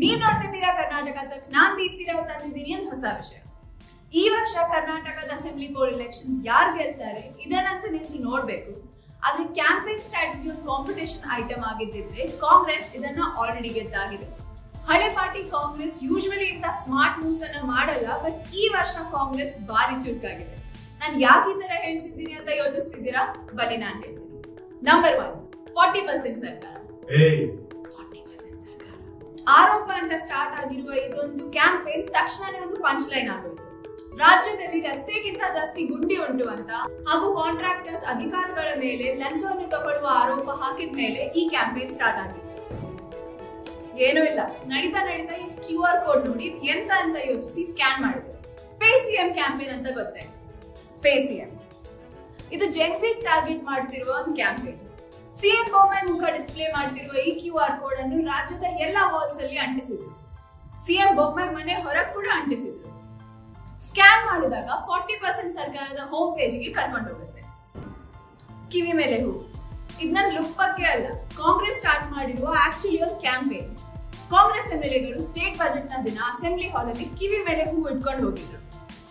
ನೀವ್ ನೋಡ್ತಿದ್ದೀರಾ ಕರ್ನಾಟಕ ನಾನ್ ದೀಪ್ತಿರಾ ತಂದಿದ್ದೀನಿ ಅಂತ ಹೊಸ ವಿಷಯ. ಈ ವರ್ಷ ಕರ್ನಾಟಕದ ಅಸೆಂಬ್ಲಿ ಬೋರ್ಡ್ ಎಲೆಕ್ಷನ್ಸ್ ಯಾರು ಗೆಲ್ತಾರೆ, ಇದನ್ನಂತೂ ನಿಂತು ನೋಡ್ಬೇಕು. ಆದ್ರೆ ಕ್ಯಾಂಪೇನ್ ಸ್ಟ್ರಾಟಜಿ ಒಂದು ಕಾಂಪಿಟೇಷನ್ ಐಟಮ್ ಆಗಿದ್ದಿದ್ರೆ ಕಾಂಗ್ರೆಸ್ ಇದನ್ನ ಆಲ್ರೆಡಿ ಗೆದ್ದಾಗಿದೆ. ಹಳೆ ಪಾರ್ಟಿ ಕಾಂಗ್ರೆಸ್ ಯೂಶುವಲಿ ಇಂತ ಸ್ಮಾರ್ಟ್ ಮೂವ್ಸ್ ಅನ್ನ ಮಾಡಲ್ಲ ಬಟ್ ಈ ವರ್ಷ ಕಾಂಗ್ರೆಸ್ ಬಾರಿ ಚುರುಕಾಗಿದೆ. ನಾನು ಯಾಕೆ ಈ ತರ ಹೇಳ್ತಿದ್ದೀನಿ ಅಂತ ಯೋಚಿಸ್ತಿದ್ದೀರಾ? ಬನ್ನಿ ನಾನು ಹೇಳ್ತೀನಿ. ನಂಬರ್ ಒನ್ ಫಾರ್ಟಿ ಪರ್ಸೆಂಟ್ ಸರ್ಕಾರ. 40% ಸರ್ಕಾರ. ಆರೋಪ ಅಂತ ಸ್ಟಾರ್ಟ್ ಆಗಿರುವ ಇದೊಂದು ಕ್ಯಾಂಪೇನ್ ತಕ್ಷಣನೇ ಒಂದು ಪಂಚ್ ಲೈನ್ ಆಗೋಯ್ತು. ರಾಜ್ಯದಲ್ಲಿ ರಸ್ತೆಗಿಂತ ಜಾಸ್ತಿ ಗುಂಡಿ ಉಂಟು ಅಂತ ಹಾಗೂ ಕಾಂಟ್ರಾಕ್ಟರ್ಸ್ ಅಧಿಕಾರಿಗಳ ಮೇಲೆ ಲಂಚವನ್ನು ತಗೊಳ್ಳುವ ಆರೋಪ ಹಾಕಿದ ಮೇಲೆ ಈ ಕ್ಯಾಂಪೇನ್ ಸ್ಟಾರ್ಟ್ ಆಗಿದೆ ಏನೂ ಇಲ್ಲ. ನಡೀತಾ ನಡೀತಾ ಈ ಕ್ಯೂ ಆರ್ ಕೋಡ್ ನೋಡಿ ಎಂತ ಅಂತ ಯೋಚಿಸಿ ಸ್ಕ್ಯಾನ್ ಮಾಡಿದ್ರು. ಪೇ ಸಿಎಂ ಕ್ಯಾಂಪೇನ್ ಅಂತ ಗೊತ್ತೆ? ಪೇ ಸಿಎಂ ಇದು ಜೆನ್ಸಿಗ್ ಟಾರ್ಗೆಟ್ ಮಾಡ್ತಿರುವ ಒಂದು ಕ್ಯಾಂಪೇನ್. ಸಿಎಂ ಬೊಮ್ಮೆ ಮುಖ ಡಿಸ್ಪ್ಲೇ ಮಾಡ್ತಿರುವ ಈ ಕ್ಯೂ ಆರ್ ಕೋಡ್ ಅನ್ನು ರಾಜ್ಯದ ಎಲ್ಲ ವಾಲ್ಸ್ ಅಲ್ಲಿ ಅಂಟಿಸಿದ್ರು. ಸಿಎಂ ಬೊಮ್ಮೆ ಮನೆ ಹೊರಗ್ ಕೂಡ ಅಂಟಿಸಿದ್ರು. ಸ್ಕ್ಯಾನ್ ಮಾಡಿದಾಗ ಫಾರ್ಟಿ ಪರ್ಸೆಂಟ್ ಸರ್ಕಾರದ ಹೋಮ್ ಪೇಜ್ಗೆ ಕರ್ಕೊಂಡು ಹೋಗುತ್ತೆ. ಕಿವಿ ಮೇಲೆ ಹೂ. ಇದನ್ನ ನನ್ ಲುಕ್ ಬಗ್ಗೆ ಅಲ್ಲ. ಕಾಂಗ್ರೆಸ್ ಸ್ಟಾರ್ಟ್ ಮಾಡಿರುವ ಆಕ್ಚುಲಿ ಒಂದು ಕ್ಯಾಂಪೇನ್ ಕಾಂಗ್ರೆಸ್ ಎಂ ಎಲ್ ಎಗಳು ಸ್ಟೇಟ್ ಬಜೆಟ್ನ ದಿನ ಅಸೆಂಬ್ಲಿ ಹಾಲ್ ಅಲ್ಲಿ ಕಿವಿ ಮೇಲೆ ಹೂ ಇಟ್ಕೊಂಡು ಹೋಗಿದ್ರು.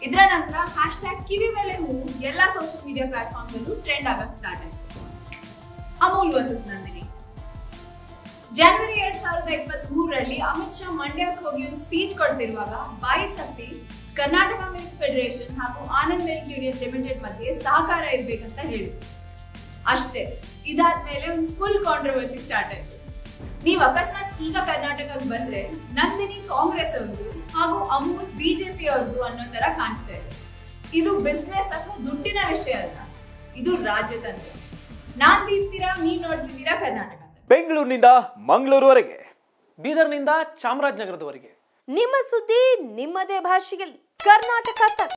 ಇದರ ನಂತರ ಹ್ಯಾಶ್ ಕಿವಿ ಮೇಲೆ ಹೂ ಎಲ್ಲಾ ಸೋಷಿಯಲ್ ಮೀಡಿಯಾ ಪ್ಲಾಟ್ಫಾರ್ಮ್ ಅಲ್ಲೂ ಟ್ರೆಂಡ್ ಆಗಕ್ ಸ್ಟಾರ್ಟ್ ಆಯ್ತು. ಅಮೂಲ್ ವರ್ಸಸ್ ನಂದಿನಿ. ಜನವರಿ ಎರಡ್ ಸಾವಿರದ ಇಪ್ಪತ್ತ್ ಮೂರರಲ್ಲಿ ಅಮಿತ್ ಶಾ ಮಂಡ್ಯಕ್ಕೆ ಹೋಗಿ ಒಂದು ಸ್ಪೀಚ್ ಕೊಡ್ತಿರುವಾಗ ಬಾಯಿ ತಪ್ಪಿ ಕರ್ನಾಟಕ ಮಿಲ್ಕ್ ಫೆಡರೇಷನ್ ಹಾಗೂ ಆನಂದ್ ಮಿಲ್ಕ್ ಯೂನಿಯನ್ ಲಿಮಿಟೆಡ್ ಮಧ್ಯೆ ಸಹಕಾರ ಇರ್ಬೇಕಂತ ಹೇಳಿದ್ರು. ಅಷ್ಟೇ, ಇದಾದ್ಮೇಲೆ ಒಂದು ಫುಲ್ ಕಾಂಟ್ರವರ್ಸಿ ಸ್ಟಾರ್ಟ್ ಆಯ್ತು. ನೀವು ಅಕಸ್ಮಾತ್ ಈಗ ಕರ್ನಾಟಕಕ್ಕೆ ಬಂದ್ರೆ ನಂದಿನಿ ಕಾಂಗ್ರೆಸ್ ಅವ್ರದ್ದು ಹಾಗೂ ಅಮೂಲ್ ಬಿಜೆಪಿ ಅವ್ರದ್ದು ಅನ್ನೋ ತರ ಕಾಣಿಸ್ತಾ ಇದೆ. ಇದು ಬಿಸ್ನೆಸ್ ಅಥವಾ ದುಡ್ಡಿನ ವಿಷಯ ಅಲ್ಲ, ಇದು ರಾಜ್ಯತಂತ್ರ ನಾನ್ ದೀಪ್ತೀರಾ ನೀವ್ ನೋಡ್ತಿದ್ದೀರಾ ಕರ್ನಾಟಕ. ಬೆಂಗಳೂರಿನಿಂದ ಮಂಗಳೂರುವರೆಗೆ ಬೀದರ್ನಿಂದ ಚಾಮರಾಜನಗರದವರೆಗೆ. ನಿಮ್ಮ ಸುದ್ದಿ ನಿಮ್ಮದೇ ಭಾಷೆಯಲ್ಲಿ. ಕರ್ನಾಟಕ ತಕ್